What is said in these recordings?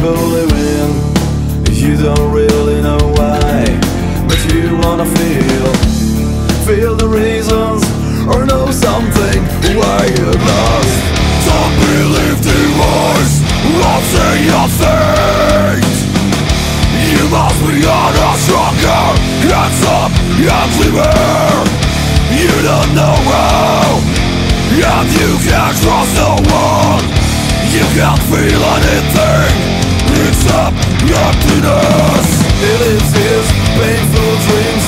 people You don't really know why But you wanna feel. Feel the reasons Or know something. Why you're lost? Don't believe the voice. Of the fate You must be on a stronger Hands up and clear You don't know how And you can't trust no one. You can't feel anything Except emptiness It is his painful dreams.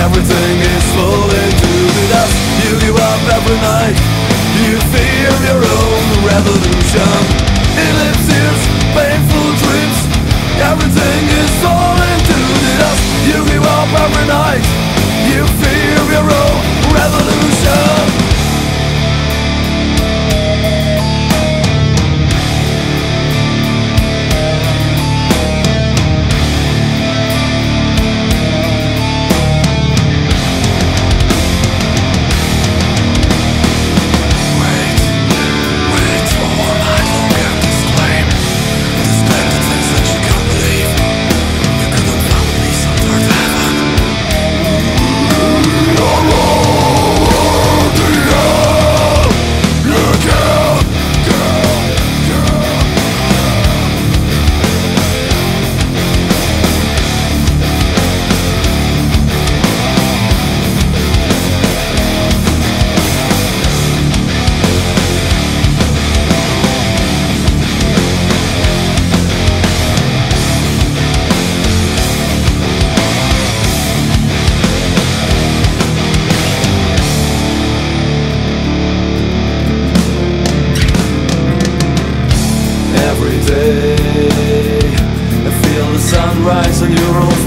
Everything is falling to the dust. You give up every night. You fear your own revolution. It lives his painful dreams. Everything is falling to the dust. You give up every night. You fear your own revolution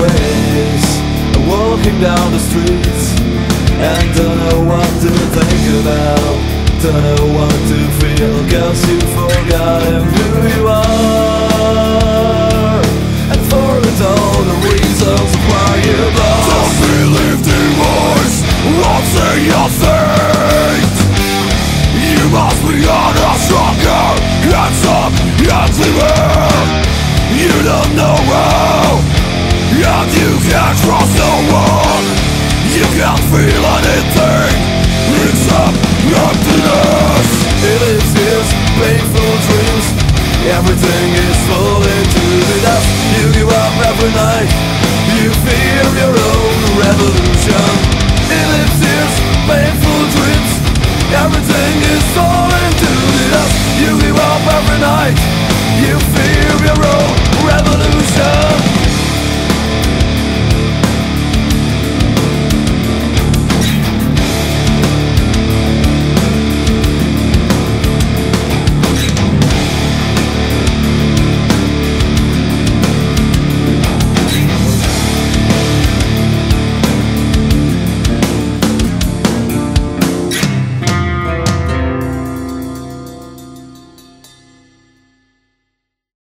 face. Walking down the streets And don't know what to think about. Don't know what to feel Cause you've forgotten who you are. And forget all the reasons why Don't lost. Believe the voice of your fate. You must be on a stronger Hands up and clear You don't know how and you can't trust no one You can't feel anything Except emptiness It is his painful dreams. Everything is falling to the dust. You give up every night. You fear your own revolution. It is his painful dreams. Everything is falling